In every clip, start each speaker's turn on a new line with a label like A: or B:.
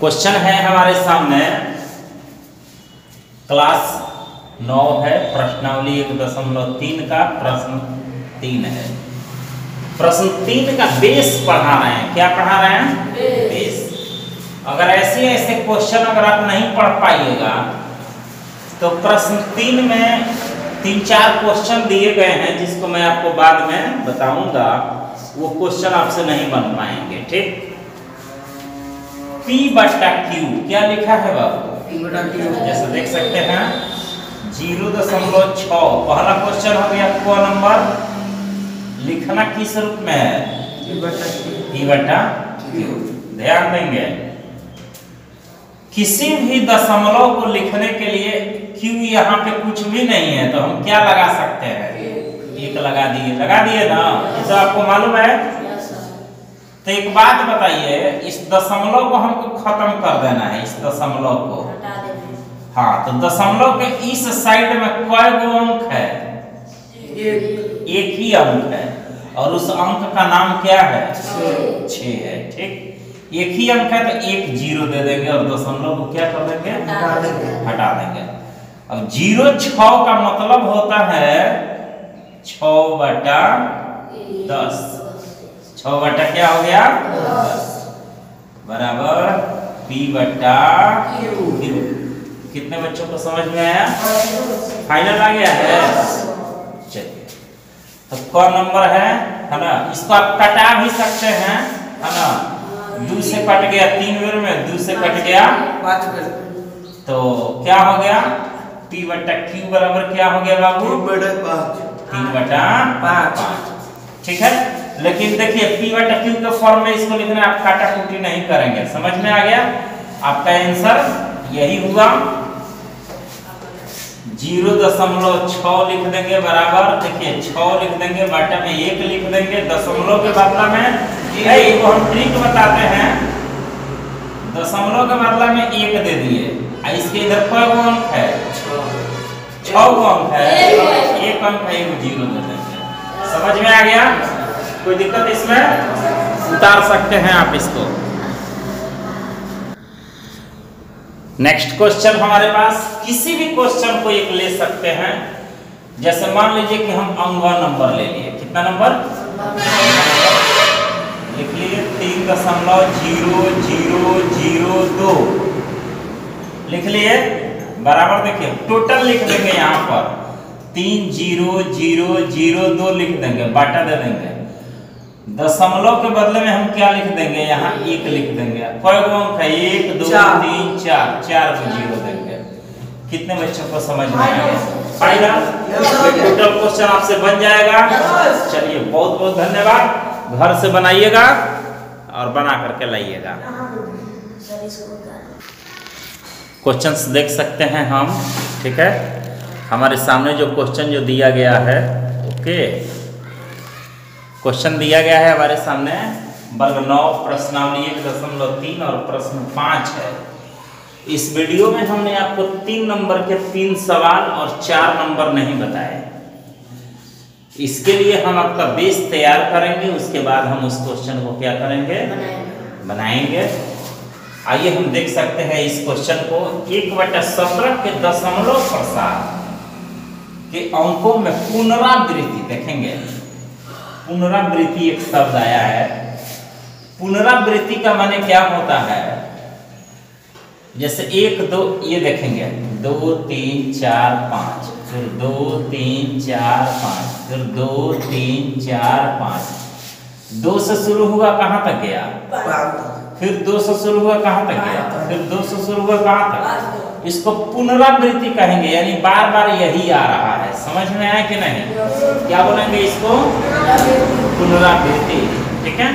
A: Question है हमारे सामने क्लास नौ है प्रश्नावली एक दशमलव तीन का प्रश्न तीन है प्रश्न तीन का बेस पढ़ा रहे हैं क्या पढ़ा रहे हैं बेस, अगर ऐसे ऐसे क्वेश्चन अगर आप नहीं पढ़ पाइएगा तो प्रश्न तीन में तीन चार क्वेश्चन दिए गए हैं जिसको मैं आपको बाद में बताऊंगा वो क्वेश्चन आपसे नहीं बन पाएंगे ठीक P बटा Q क्या लिखा है बाबू P जैसे देख सकते हैं जीरो दशमलव छ पहला क्वेश्चन हो गया क नंबर लिखना किस रूप में है पी बटा Q ध्यान देंगे किसी भी दशमलव को लिखने के लिए क्यू यहाँ पे कुछ भी नहीं है तो हम क्या लगा सकते हैं एक लगा दिए लगा दिए ना तो आपको मालूम है तो एक बात बताइए इस दशमलव को हमको खत्म कर देना है इस दशमलव को हाँ तो दशमलव के इस साइड में कई गो अंक है एक एक ही अंक है और उस अंक का नाम क्या है छ है ठीक एक ही अंक है तो एक जीरो दे देंगे और दशमलव को क्या कर देंगे हटा देंगे अब जीरो छ का मतलब होता है छ बटा दस छ बट्टा क्या हो गया बराबर पी बट्टा क्यू कितने बच्चों को समझ में आया फाइनल आ गया है चलिए तो कौन नंबर है है ना इसको आप कटा भी सकते हैं है ना दो से कट गया तीन बेर में दो से कट गया पांच बेर तो क्या हो गया पी बट्टा क्यू बराबर क्या हो गया बाबू तीन बटा पांच ठीक है लेकिन देखिए पी बटा क्यू के फॉर्म में इसको लिखना आप काटा कुटी नहीं करेंगे समझ में आ गया आपका आंसर यही हुआ जीरो दशमलव छ लिख देंगे बराबर देखिए छ लिख देंगे बाटा में एक लिख देंगे दशमलव के बदला में वो हम ट्रिक बताते हैं दशमलव के बदला में एक दे दिए इसके इधर कोई अंक है छ अंक है एक अंक है जीरो समझ में आ गया कोई दिक्कत इसमें उतार सकते हैं आप इसको नेक्स्ट क्वेश्चन हमारे पास किसी भी क्वेश्चन को एक ले सकते हैं जैसे मान लीजिए कि हम अंगवा नंबर ले लिए कितना नंबर लिख लिए तीन दशमलव जीरो जीरो जीरो दो लिख लिए बराबर देखिए टोटल लिख देंगे यहाँ पर तीन जीरो जीरो जीरो दो लिख देंगे बाटा दे देंगे दशमलव के बदले में हम क्या लिख देंगे यहाँ एक लिख देंगे अंक है एक दो तीन चार चार को जीरो देंगे कितने बच्चों को समझ में आएगा क्वेश्चन आपसे बन जाएगा चलिए बहुत बहुत धन्यवाद घर से बनाइएगा और बना करके लाइएगा क्वेश्चन देख सकते हैं हम ठीक है हमारे सामने जो क्वेश्चन जो दिया गया है ओके क्वेश्चन दिया गया है हमारे सामने वर्ग नौ प्रश्नावली एक दशमलव तीन और प्रश्न पांच है इस वीडियो में हमने आपको तीन नंबर के तीन सवाल और चार नंबर नहीं बताए इसके लिए हम आपका बेस तैयार करेंगे उसके बाद हम उस क्वेश्चन को क्या करेंगे बनाएंगे आइए हम देख सकते हैं इस क्वेश्चन को एक बटा सत्रह के दशमलव प्रसार के अंकों में पुनरावृत्ति देखेंगे पुनरावृत्ति एक शब्द आया है पुनरावृत्ति का माने क्या होता है जैसे एक दो ये देखेंगे दो तीन चार पांच फिर दो तीन चार पाँच फिर दो तीन चार पांच दो से शुरू हुआ कहाँ तक गया फिर दो से शुरू हुआ कहाँ तक गया फिर दो से शुरू हुआ कहाँ तक इसको पुनरावृत्ति कहेंगे यानी बार बार यही आ रहा है समझ में आया कि नहीं क्या बोलेंगे इसको पुनरावृत्ति ठीक है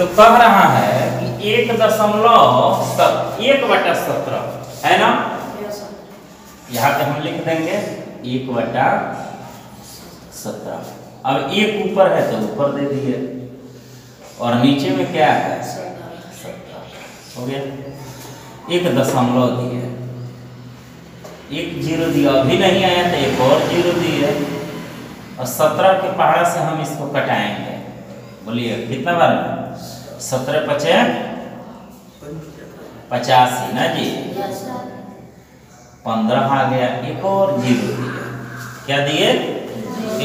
A: तो कह रहा है कि एक दशमलव एक बटा सत्रह है ना यहाँ पे हम लिख देंगे एक बटा सत्रह अब एक ऊपर है तो ऊपर दे दिए और नीचे में क्या है सत्रह हो गया एक दशमलव है एक जीरो दिया अभी नहीं आया तो एक और जीरो है और सत्रह के पहाड़ से हम इसको कटाएंगे बोलिए कितना बार सत्रह पचे पचासी ना जी पंद्रह आ गया एक और जीरो दिए क्या दिए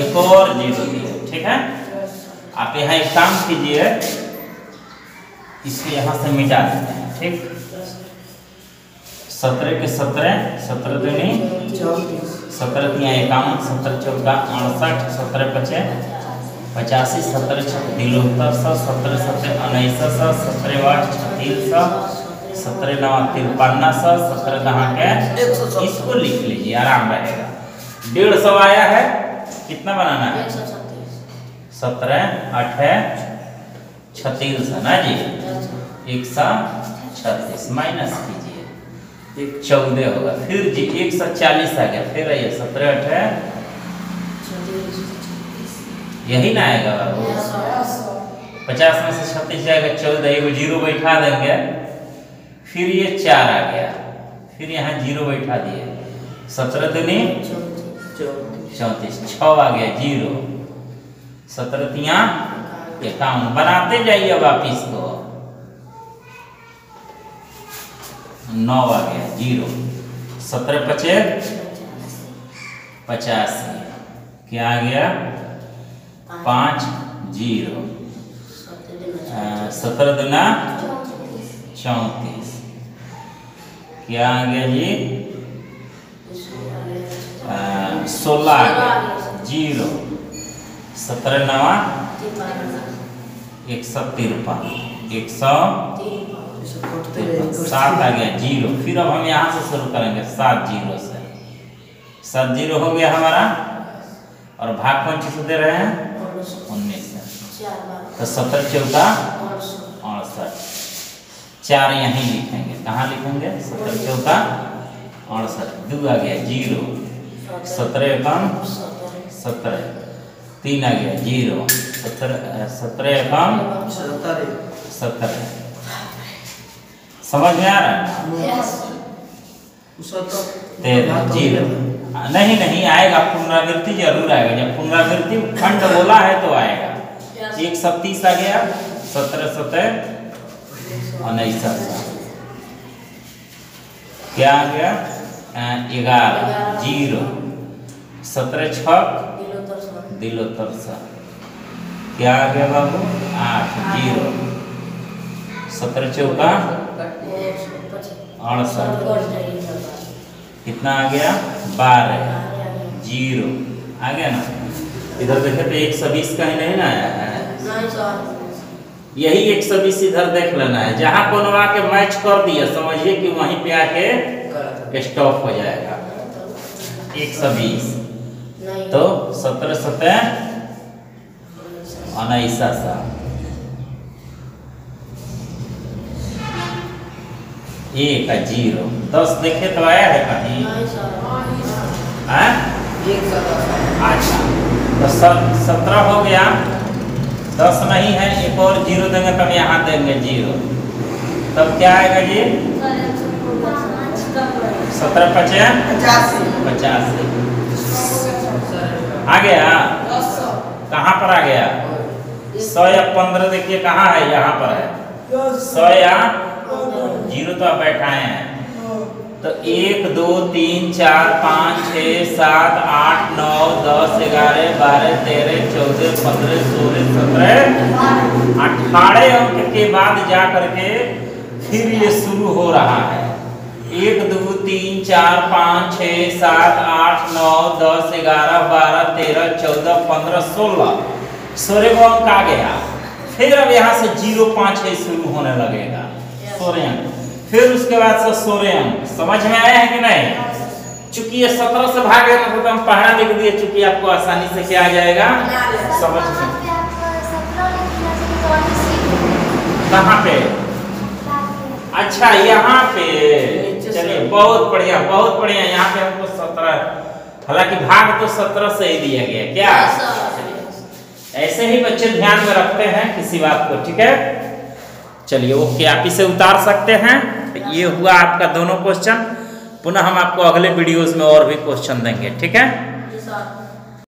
A: एक और जीरो दिए ठीक है आप यहाँ एक काम कीजिए इसको यहाँ से मिटा देते हैं ठीक सत्रह के सत्रह सत्रह दुनी सत्रह दिया इक्यावन सत्रह चौदह अड़सठ सत्रह पचे पचासी सत्रह तिलहत्तर सौ सत्रह सत्रह उन्नीस सौ सत्रह आठ छत्तीस सौ सत्रह नौ तिरपन्ना सौ सत्रह कहाँ के इसको लिख लीजिए आराम रहेगा डेढ़ सौ आया है कितना बनाना है सत्रह अठ छत्तीस है ना जी एक सौ छत्तीस माइनस कीजिए एक चौदह होगा फिर जी एक सौ चालीस आ गया फिर आइए सत्रह अठारह यही ना आएगा बाबू पचास में से छत्तीस जाएगा चौदह एगो जीरो बैठा देंगे फिर ये चार आ गया फिर यहाँ जीरो बैठा दिए सत्रह दुनी चौंतीस छ आ गया जीरो सत्रह तिया बनाते जाइए आप इसको तो। नौ आ गया जीरो सत्रह पचे पचासी क्या आ गया पाँच जीरो सत्रह दुना चौंतीस क्या आ गया जी सोलह आ गया जीरो सत्रह नवा एक सौ तिरपन एक सौ सात आ गया जीरो फिर अब हम यहाँ से शुरू करेंगे सात जीरो से सात जीरो हो गया हमारा और भाग कौन चीज दे रहे हैं उन्नीस
B: से तो सत्तर चौदह
A: अड़सठ चार यहीं लिखेंगे कहाँ लिखेंगे सत्तर चौदह अड़सठ दो आ गया जीरो सत्रह एकम सत्रह तीन आ गया जीरो सत्रह सत्रह एकम सत्रह समझ में आ रहा है तो- तो- नहीं नहीं आएगा पुनरावृत्ति जरूर आएगा जब पुनरावृत्ति खंड बोला है तो आएगा एक सौ तीस आ गया सत्रह सत्रह उन्नीस क्या आ गया ग्यारह जीरो सत्रह छ दिलोत्तर सा क्या आ गया बाबू आठ जीरो सत्रह चौका अड़सठ कितना आ गया बारह जीरो आ गया ना इधर देखे तो एक सौ बीस का ही नहीं ना आया है यही एक सौ बीस इधर देख लेना है जहाँ को आके मैच कर दिया समझिए कि वहीं पे आके स्टॉप हो जाएगा एक सौ बीस तो सत्रह सत्रह उन्नीसा सा एक जीरो दस देखे तो आया है कहीं हाँ? अच्छा तो सत्रह हो गया दस नहीं है एक और जीरो देंगे तब यहाँ देंगे जीरो तब क्या आएगा ये सत्रह पचास पचासी आ गया कहाँ पर आ गया सौ या पंद्रह देखिए कहाँ है यहाँ पर है सौ या जीरो तो आप बैठाए हैं तो एक दो तीन चार पाँच छ सात आठ नौ दस ग्यारह बारह तेरह चौदह पंद्रह सोलह सत्रह अठारह अंक के बाद जा करके फिर ये शुरू हो रहा है एक दो तीन चार पाँच छ सात आठ नौ दस ग्यारह बारह तेरह चौदह पंद्रह सोलह सोलह अंक आ गया फिर अब यहाँ से जीरो पाँच है शुरू होने लगेगा सोलह अंक फिर उसके बाद से सोरेम समझ में आया है कि नहीं चूंकि ये सत्रह से भाग है तो हम पहाड़ा लिख दिए चूंकि आपको आसानी से क्या आ जाएगा समझ में कहा पे अच्छा यहाँ पे चलिए बहुत बढ़िया बहुत बढ़िया यहाँ पे हमको सत्रह हालांकि भाग तो सत्रह से ही दिया गया क्या ऐसे ही बच्चे ध्यान में रखते हैं किसी बात को ठीक है चलिए ओके आप इसे उतार सकते हैं ये हुआ आपका दोनों क्वेश्चन पुनः हम आपको अगले वीडियोस में और भी क्वेश्चन देंगे ठीक है